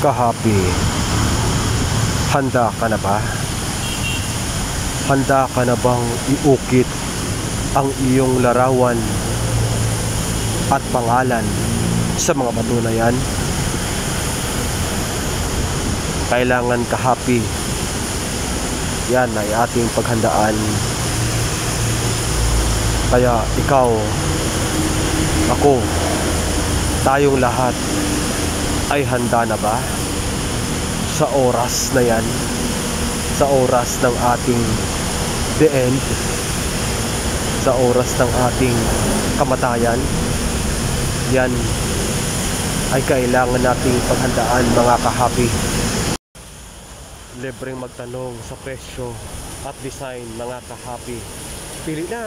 Kahapi, handa ka na ba? Handa ka na bang iukit ang iyong larawan at pangalan sa mga bato na yan? Kailangan kahapi. Yan ay ating paghandaan. Kaya ikaw, ako, tayong lahat ay handa na ba sa oras na yan? Sa oras ng ating the end? Sa oras ng ating kamatayan? Yan ay kailangan nating paghandaan mga kahapi. Libreng magtanong sa presyo at design mga kahapi. Pili na!